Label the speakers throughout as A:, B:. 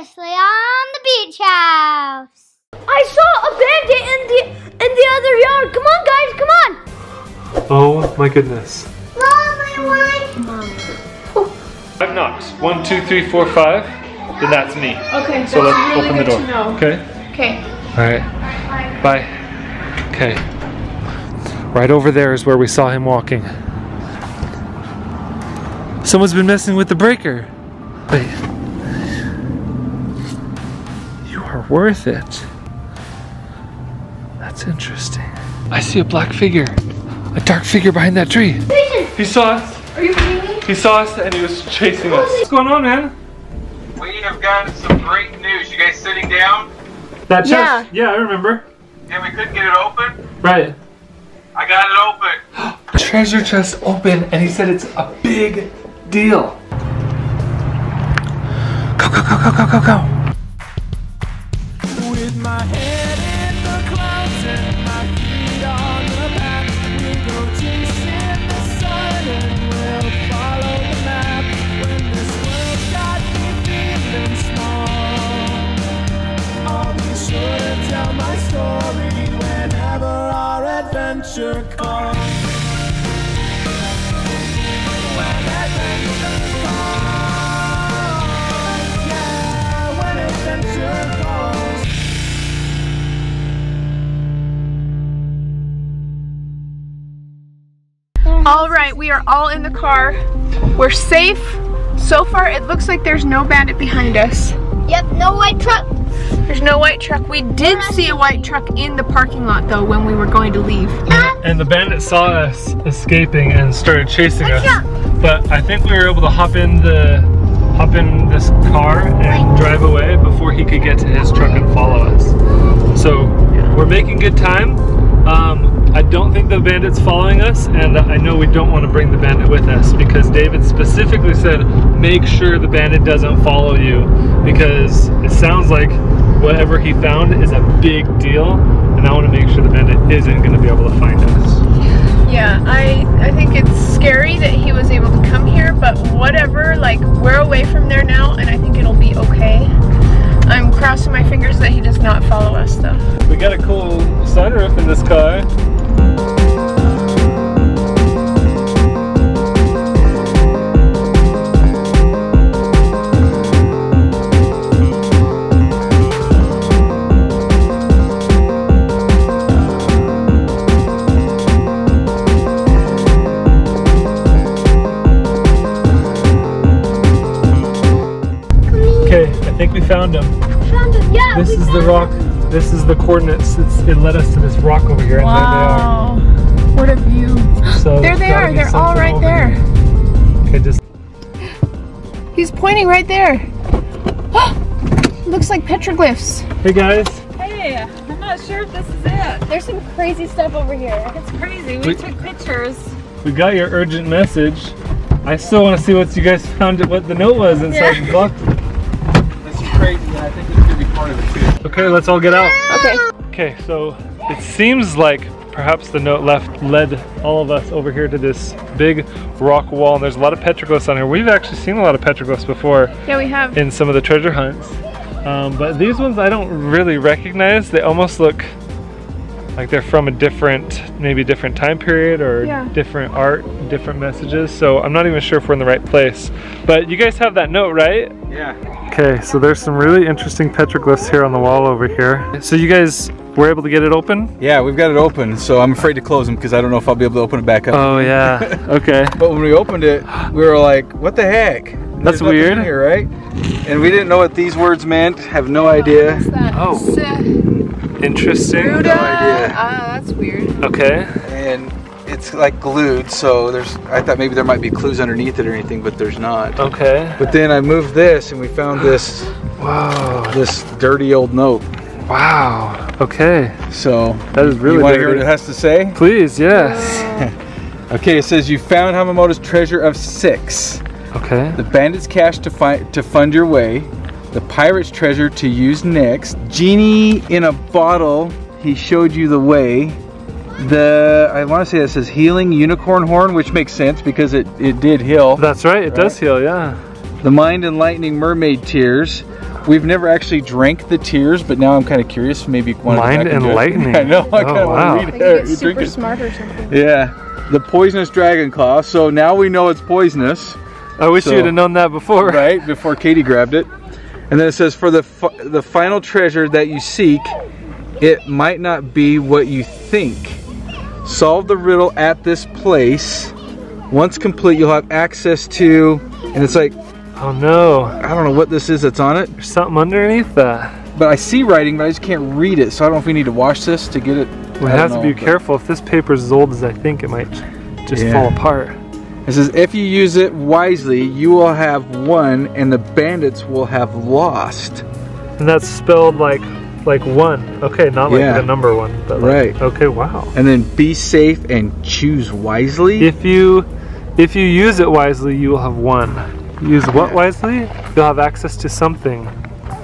A: previously on the beach house.
B: I saw a bandit in the in the other yard. Come on, guys, come on.
C: Oh my goodness.
A: Mom, I want.
C: Five knocks. One, two, three, four, five. Then that's me.
B: Okay,
C: So
B: that's
C: let's
B: really
C: open the door. Okay.
B: Okay.
C: All right. Bye. Okay. Right over there is where we saw him walking. Someone's been messing with the breaker. Wait. Worth it. That's interesting. I see a black figure. A dark figure behind that tree. He saw us.
B: Are you kidding me?
C: He saw us and he was chasing us. What's going on, man?
D: We have got some great news. You guys sitting down?
C: That chest?
B: Yeah.
C: Yeah, I remember.
D: Yeah, we couldn't get it open.
C: Right.
D: I got it open.
C: treasure chest open and he said it's a big deal. Go, go, go, go, go, go, go.
E: Adventure comes. When adventure comes, yeah, when adventure comes.
B: All right, we are all in the car. We're safe. So far, it looks like there's no bandit behind us.
A: Yep, no white truck.
B: There's no white truck. We did see a white truck in the parking lot though when we were going to leave.
C: And the bandit saw us escaping and started chasing us. But I think we were able to hop in the hop in this car and drive away before he could get to his truck and follow us. So we're making good time. Um, I don't think the bandit's following us, and I know we don't want to bring the bandit with us because David specifically said make sure the bandit doesn't follow you because it sounds like whatever he found is a big deal, and I want to make sure the bandit isn't going to be able to find us.
B: Yeah, I I think it's scary that he was able to come here, but whatever. Like we're away from there now, and I think it'll be okay. I'm crossing my fingers that he does not follow us though.
C: We got a cool sunroof in this car. Found him.
A: Found it. Yeah,
C: This
A: we
C: is the
A: found
C: rock. This is the coordinates. It's, it led us to this rock over here, and
B: What a view.
C: there they are. So
B: There they are.
C: be
B: They're all
C: something
B: right
C: over
B: there.
C: here. Okay, just
B: He's pointing right there. Looks like petroglyphs.
C: hey guys.
F: Hey, I'm not sure if this is it.
B: There's some crazy stuff over here.
F: It's crazy. We
C: We-
F: took pictures.
C: We got your urgent message. I still want to see what you guys found. What the note was inside the box.
D: This is crazy, and I think this could be part of it too.
C: Okay, let's all get out.
B: Okay.
C: Okay, so it seems like perhaps the note left led all of us over here to this big rock wall, and there's a lot of petroglyphs on here. We've actually seen a lot of petroglyphs before
B: Yeah, we have.
C: in some of the treasure hunts, um, but these ones I don't really recognize. They almost look like they're from a different, maybe different time period or
B: Yeah.
C: different art, different messages. So I'm not even sure if we're in the right place. But you guys have that note, right?
D: Yeah.
C: Okay, so there's some really interesting petroglyphs here on the wall over here. So you guys were able to get it open?
D: Yeah, we've got it open, so I'm afraid to close them because I don't know if I'll be able to open it back up.
C: Oh yeah. Okay.
D: But when we opened it, we were like, "What the heck?"
C: That's
D: There's
C: weird.
D: here, right? And we didn't know what these words meant. Have no idea.
C: Oh. Interesting.
B: Ruda.
D: idea.
B: Ah, that's weird.
C: Okay.
D: And it's like glued, so there's. I thought maybe there might be clues underneath it or anything, but there's not.
C: Okay.
D: But then I moved this, and we found this
C: Wow.
D: this dirty old note.
C: Wow. Okay.
D: So
C: That is really
D: you want to hear what it has to say?
C: Please, yes.
D: Okay, it says you found Hamamoto's treasure of six.
C: Okay.
D: The bandit's cash to find to fund your way. The pirate's treasure to use next. Genie in a bottle. He showed you the way. The I want to say it says healing unicorn horn, which makes sense because it it did heal.
C: That's right. It does heal. Yeah.
D: The mind enlightening mermaid tears. We've never actually drank the tears, but now I'm kind of curious. Maybe want to
C: Mind enlightening.
D: I know. I
C: Oh,
D: kind of
C: wow.
D: want to
B: Like
D: read
B: you
D: it.
B: get super
D: drink it.
B: smart or something.
D: Yeah, the poisonous dragon claw. So now we know it's poisonous,
C: I wish
D: So-
C: you'd have known that before.
D: right? Before Katie grabbed it, and then it says, "For the fi- the final treasure that you seek, it might not be what you think. Solve the riddle at this place. Once complete, you'll have access to." And it's like
C: Oh no.
D: I don't know what this is that's on it,
C: There's something underneath that.
D: but I see writing, but I just can't read it. So I don't know if we need to wash this to get it.
C: We
D: I
C: have to be careful. If this paper's as old as I think, it might just
D: Yeah.
C: fall apart.
D: It says, if you use it wisely, you will have won, and the bandits will have lost.
C: And that's spelled like like one. Okay, not like
D: Yeah.
C: the number one, but like,
D: Right.
C: Okay, wow.
D: And then be safe and choose wisely.
C: If you if you use it wisely, you will have one. Use what wisely? You'll have access to something.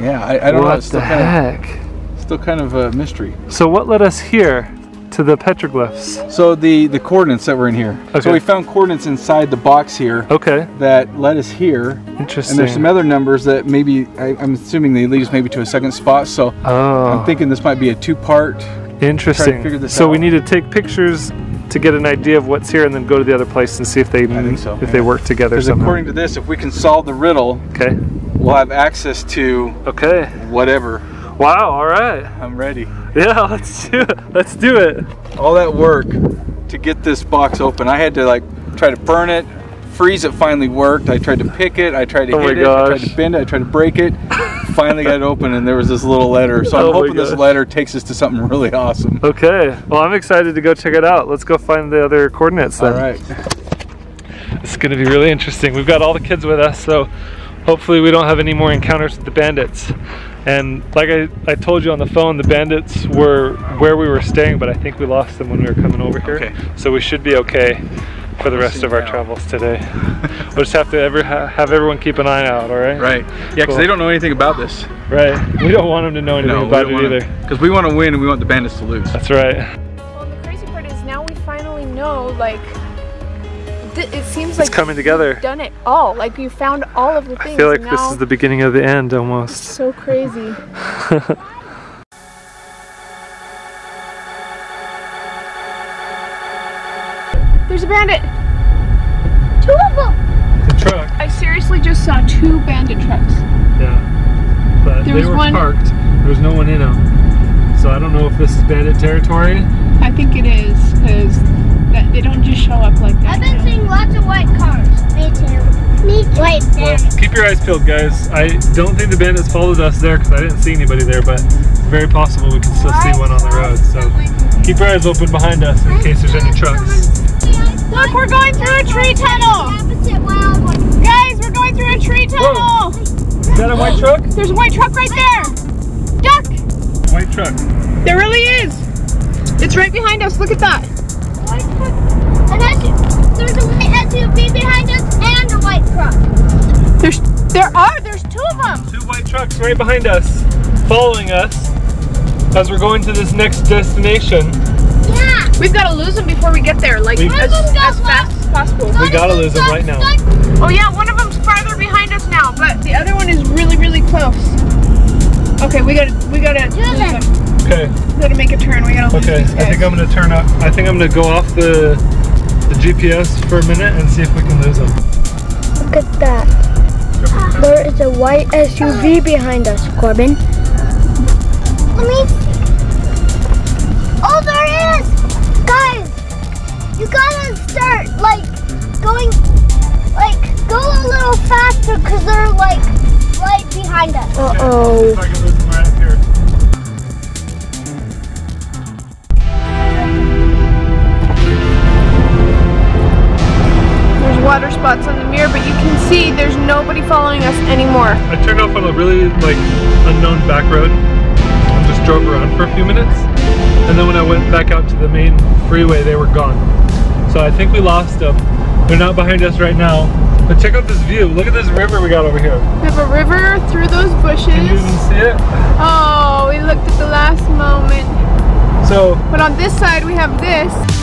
D: yeah, I, I don't know.
C: what
D: It's
C: the
D: still kind,
C: heck?
D: of, still kind of a mystery.
C: So what led us here to the petroglyphs?
D: So the the coordinates that were in here.
C: Okay.
D: So we found coordinates inside the box here
C: Okay,
D: that led us here.
C: interesting.
D: And there's some other numbers that maybe I, I'm assuming they lead us maybe to a second spot. So
C: oh,
D: I'm thinking this might be a two-part.
C: interesting.
D: figure this
C: so we need to take pictures to get an idea of what's here, and then go to the other place and see if they
D: so,
C: if
D: yeah.
C: they work together
D: Because
C: somehow.
D: according to this, if we can solve the riddle,
C: okay.
D: we'll have access to
C: Okay.
D: whatever.
C: Wow. All right.
D: I'm ready.
C: Yeah. Let's do it. Let's do it.
D: all that work to get this box open. I had to like try to burn it, freeze it finally worked. I tried to pick it, I tried to
C: Oh my
D: hit it, I tried
C: gosh.
D: to bend it, I tried to break it. finally got it open and there was this little letter. So I'm
C: Oh
D: hoping this letter takes us to something really awesome.
C: Okay. Well, I'm excited to go check it out. Let's go find the other coordinates
D: All
C: then.
D: right.
C: It's going to be really interesting. We've got all the kids with us, so hopefully we don't have any more encounters with the bandits. And like I, I told you on the phone, the bandits were where we were staying, but I think we lost them when we were coming over here.
D: Okay.
C: So we should be okay for the rest of our
D: now.
C: travels today. we'll just have to ever ha- have everyone keep an eye out, all right?
D: Right. Yeah, because
C: Cool.
D: they don't know anything about this.
C: Right. We don't want them to know anything about it either.
D: Because we want to win and we want the bandits to lose.
C: That's right.
B: Well, the crazy part is now we finally know, like, th- it seems like It's
C: coming together.
B: you've done it all. Like, you found all of the things.
C: I feel like
B: and
C: this is the beginning of the end almost.
B: so crazy. There's a bandit.
A: Two of them.
C: The truck.
B: I seriously just saw two bandit trucks.
C: Yeah. But
B: There
C: they
B: was
C: were
B: one-
C: parked. There was no one in them. So I don't know if this is bandit territory.
B: I think it is because they don't just show up like that.
A: I've been seeing lots of white cars. Me too. Me too. Wait,
C: Well, keep your eyes peeled, guys. I don't think the bandits followed us there because I didn't see anybody there, but it's very possible we can still see one on the road. So keep your eyes open behind us in case there's any trucks.
B: Look, we're going through a tree tunnel. Guys, we're going through a tree tunnel.
C: Is that a white truck?
B: There's a white truck right there. Duck.
C: White truck.
B: There really is. It's right behind us. Look at that.
A: And there's a white SUV behind us and a white truck.
B: There's, there are. There's two of them.
C: Two white trucks right behind us, following us as we're going to this next destination.
A: Yeah.
B: We've got to lose them before we get there, like
C: We-
B: as,
A: One of them got
B: as fast as possible.
C: We gotta lose them right now.
B: Oh yeah, one of them's farther behind us now, but the other one is really, really close. Okay, we gotta, we gotta, lose them.
C: Okay,
B: We gotta make a turn. We gotta lose
C: okay.
B: these
C: I think I'm gonna turn up. I think I'm gonna go off the the GPS for a minute and see if we can lose them.
G: Look at that. There is a white SUV behind us, Corbin.
A: Let me see. Oh, there is! Guys, you gotta start, like, going, like, go a little faster because they're, like, right behind us.
G: Uh oh.
B: Water spots on the mirror, but you can see there's nobody following us anymore.
C: I turned off on a really like unknown back road and just drove around for a few minutes. And then when I went back out to the main freeway, they were gone. So I think we lost them. They're not behind us right now. But check out this view. Look at this river we got over here.
B: We have a river through those bushes.
C: Can you even see it?
B: Oh, we looked at the last moment.
C: So
B: But on this side, we have this.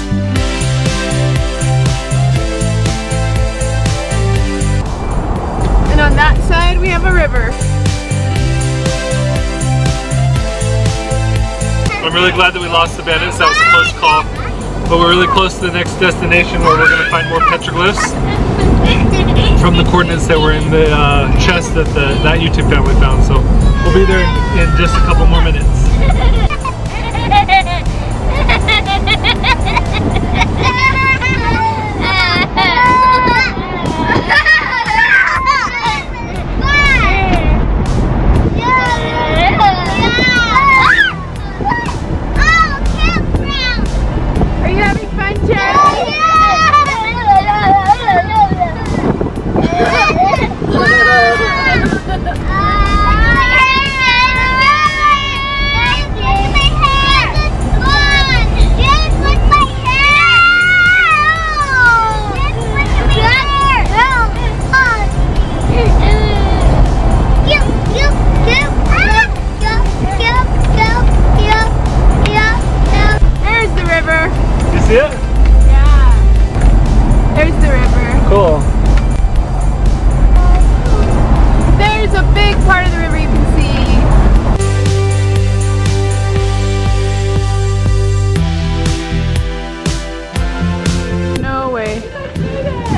B: And on that side, we have a river.
C: I'm really glad that we lost the bandits. That was a close call. But we're really close to the next destination where we're going to find more petroglyphs from the coordinates that were in the uh, chest that the, that YouTube family found. So we'll be there in, in just a couple more minutes.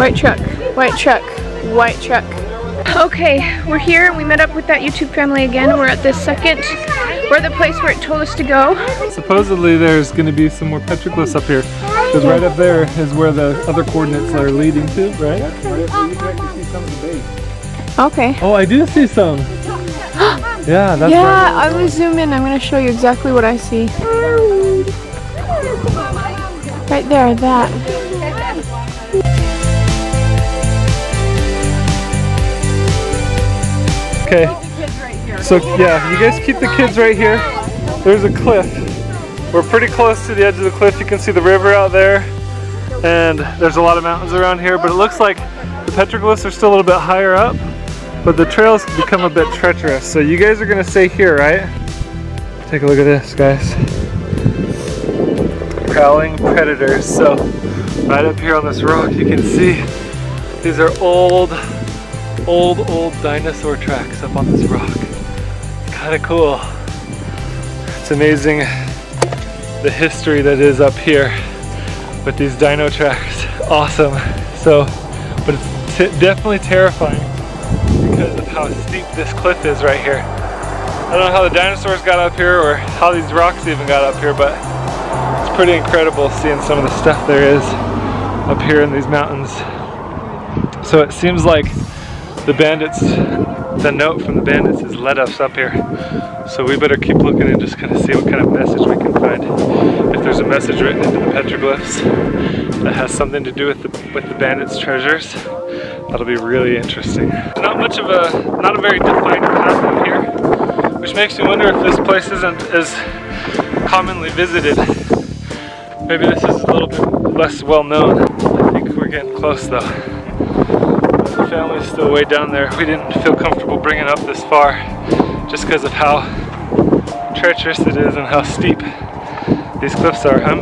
B: White truck, white truck, white truck. Okay, we're here. And we met up with that YouTube family again. We're at the second, we're at the place where it told us to go.
C: Supposedly there's going to be some more petroglyphs up here. Because right up there is where the other coordinates are leading to, right?
B: Okay.
C: Oh, I do see some. yeah, that's
B: Yeah, I will zoom in. I'm going to show you exactly what I see. Right there, that.
C: Okay. So yeah, you guys keep the kids right here. There's a cliff. We're pretty close to the edge of the cliff. You can see the river out there. And there's a lot of mountains around here, but it looks like the petroglyphs are still a little bit higher up, but the trails become a bit treacherous. So you guys are gonna stay here, right? Take a look at this, guys. Prowling predators. So right up here on this rock, you can see these are old old, old dinosaur tracks up on this rock. Kind of cool. It's amazing the history that is up here with these dino tracks. Awesome. So, but it's definitely terrifying because of how steep this cliff is right here. I don't know how the dinosaurs got up here or how these rocks even got up here, but it's pretty incredible seeing some of the stuff there is up here in these mountains. So it seems like the bandits, the note from the bandits has led us up here. So we better keep looking and just kind of see what kind of message we can find. If there's a message written into the petroglyphs that has something to do with the with the bandits' treasures, that'll be really interesting. Not much of a, not a very defined path up here, which makes me wonder if this place isn't as commonly visited. Maybe this is a little bit less well known. I think we're getting close though. Family's still way down there. We didn't feel comfortable bringing up this far just because of how treacherous it is and how steep these cliffs are. I'm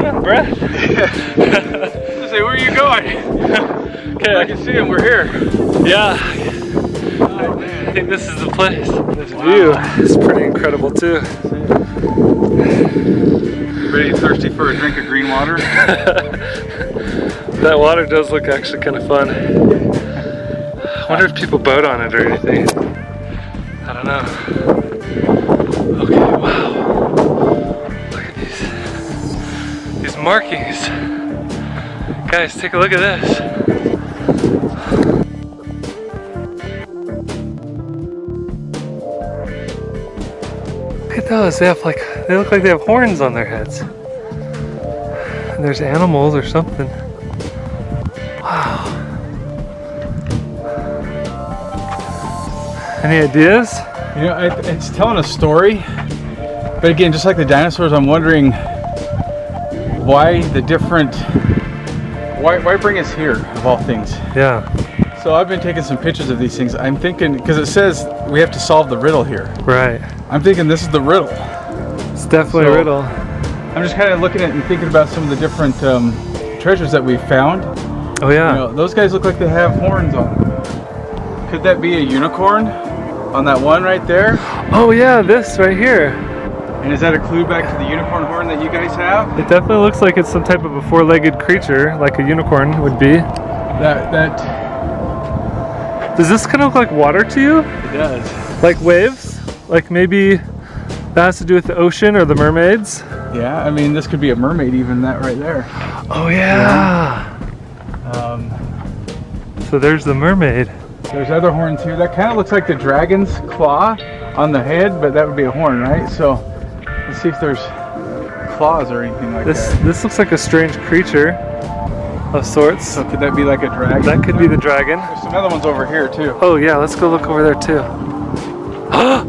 C: out of breath.
D: Say, where are you going?
C: Okay,
D: I can see him. We're here.
C: yeah. I think this is the place. This view is pretty incredible too.
D: Pretty thirsty for a drink of green water.
C: That water does look actually kind of fun. I wonder if people boat on it or anything. I don't know. Okay, wow. Look at these these markings. Guys, take a look at this. Look at those. They have like they look like they have horns on their heads. There's animals or something. Any ideas?
D: You know, it, it's telling a story. But again, just like the dinosaurs, I'm wondering why the different. Why, why bring us here, of all things?
C: Yeah,
D: So I've been taking some pictures of these things. I'm thinking, because it says we have to solve the riddle here.
C: right.
D: I'm thinking this is the riddle.
C: It's definitely
D: So-
C: a riddle.
D: I'm just kind of looking at it and thinking about some of the different um, treasures that we found.
C: Oh yeah.
D: You know, those guys look like they have horns on them. Could that be a unicorn on that one right there?
C: Oh yeah, this right here.
D: And is that a clue back to the unicorn horn that you guys have?
C: It definitely looks like it's some type of a four-legged creature, like a unicorn would be.
D: That that
C: Does this kind of look like water to you?
D: it does.
C: Like waves? Like maybe that has to do with the ocean or the mermaids?
D: Yeah, I mean this could be a mermaid even that right there.
C: Oh yeah.
D: Um,
C: So there's the mermaid.
D: There's other horns here. That kind of looks like the dragon's claw on the head, but that would be a horn, right? So let's see if there's claws or anything like
C: This
D: that.
C: this looks like a strange creature of sorts.
D: So could that be like a dragon?
C: That could be the dragon.
D: There's some other ones over here too.
C: Oh yeah, let's go look over there too.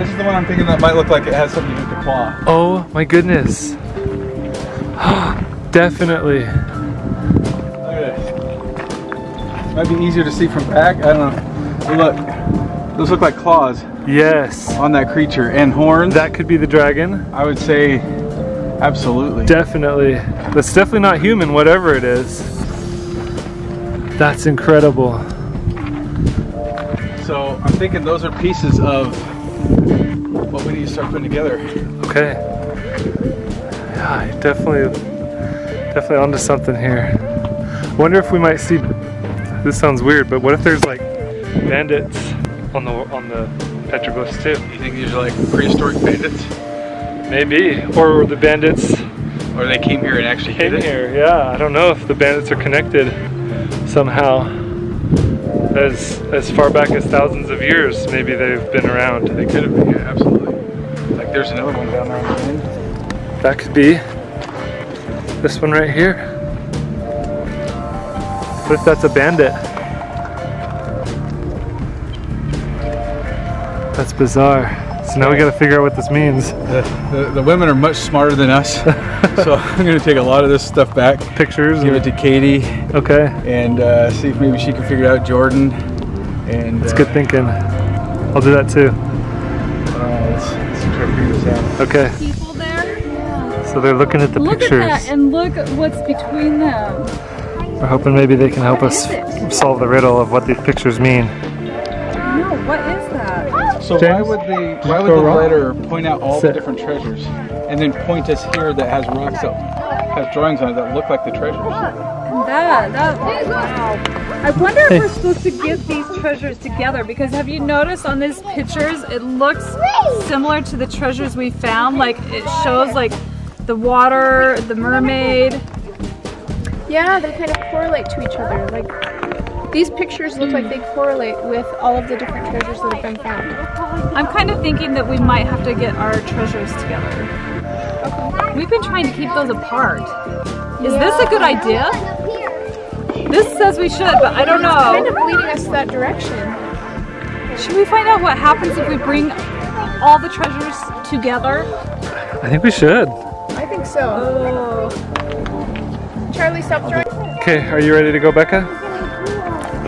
D: This is the one I'm thinking that might look like it has something to do with the claw.
C: Oh my goodness. Definitely.
D: Might be easier to see from back. I don't know. But look, those look like claws
C: Yes.
D: on that creature and horns.
C: That could be the dragon.
D: I would say absolutely.
C: Definitely. That's definitely not human, whatever it is. That's incredible.
D: So I'm thinking those are pieces of what we need to start putting together.
C: Okay. Yeah, definitely, definitely onto something here. Wonder if we might see. This sounds weird, but what if there's like bandits on the on the petroglyphs too?
D: You think these are like prehistoric bandits?
C: Maybe, or the bandits
D: Or they came here and actually
C: came here. Yeah, I don't know if the bandits are connected somehow. As as far back as thousands of years, maybe they've been around.
D: They could have been, yeah, absolutely. Like there's another one down there on the end.
C: That could be this one right here. What if that's a bandit? That's bizarre. So now we gotta figure out what this means.
D: The, the, the women are much smarter than us, so I'm gonna take a lot of this stuff back,
C: Pictures.
D: give it to Katie,
C: okay,
D: and uh, see if maybe she can figure it out. Jordan, and
C: that's
D: uh,
C: good thinking. I'll do that too.
D: Uh, let's, let's try to figure this out.
C: Okay,
F: People there.
C: so they're looking at the
F: look
C: pictures.
F: at that and look what's between them.
C: We're hoping maybe they can help us solve the riddle of what these pictures mean.
F: No, what is that?
D: So why would the why
C: go
D: would the
C: wrong?
D: letter point out all
C: Sit.
D: the different treasures, and then point us here that has rocks that has drawings on it that look like the treasures?
F: That, that, wow. I wonder if we're supposed to get these treasures together because have you noticed on these pictures it looks similar to the treasures we found? Like it shows like the water, the mermaid.
B: Yeah, they kind of correlate to each other. Like these pictures look like they hmm. correlate with all of the different treasures that have been found.
F: I'm kind of thinking that we might have to get our treasures together. We've been trying to keep those apart. Is this a good idea? This says we should, but I don't know.
B: Kind of leading us that direction.
F: Should we find out what happens if we bring all the treasures together?
C: I think we should.
B: I think so.
F: Oh.
B: Charlie, stop drawing.
C: Okay, are you ready to go, Becca?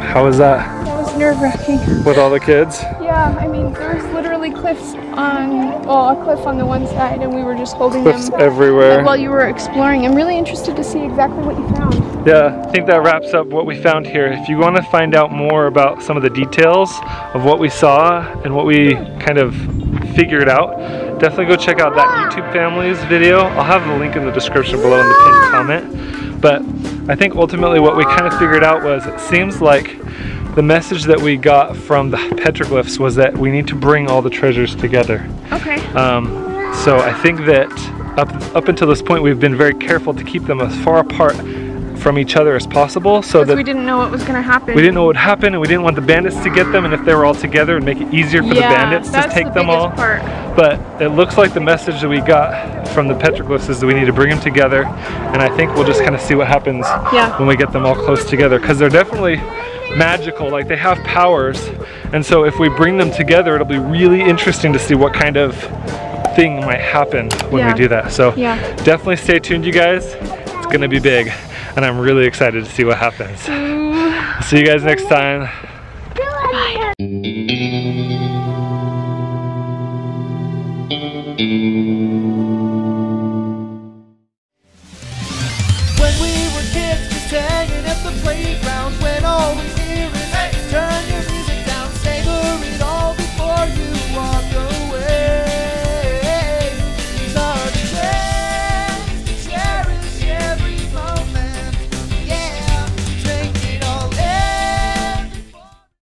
C: How was that
B: That was nerve wracking.
C: with all the kids?
B: Yeah, I mean, there was literally cliffs on, well, a cliff on the one side, and we were just holding
C: Cliffs
B: them
C: everywhere.
B: while you were exploring. I'm really interested to see exactly what you found.
C: Yeah, I think that wraps up what we found here. If you want to find out more about some of the details of what we saw and what we kind of figured out, definitely go check out that ah! YouTube Families video. I'll have the link in the description below in the pinned ah! comment. But I think ultimately what we kind of figured out was it seems like the message that we got from the petroglyphs was that we need to bring all the treasures together.
B: Okay.
C: Um, so I think that up, up until this point, we've been very careful to keep them as far apart from each other as possible so that
B: we didn't know what was going to happen.
C: we didn't know what would happen and we didn't want the bandits to get them and if they were all together it'd make it easier for
B: yeah,
C: the bandits to take
B: the
C: them all.
B: part.
C: But it looks like the message that we got from the petroglyphs is that we need to bring them together and I think we'll just kind of see what happens
B: Yeah.
C: when we get them all close together because they're definitely magical like they have powers and so if we bring them together it'll be really interesting to see what kind of thing might happen when
B: Yeah.
C: we do that so
B: Yeah.
C: definitely stay tuned you guys it's gonna be big and I'm really excited to see what happens. See you guys next time.
A: Bye.